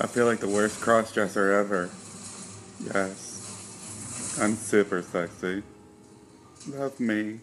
I feel like the worst crossdresser ever. Yes. I'm super sexy. Love me.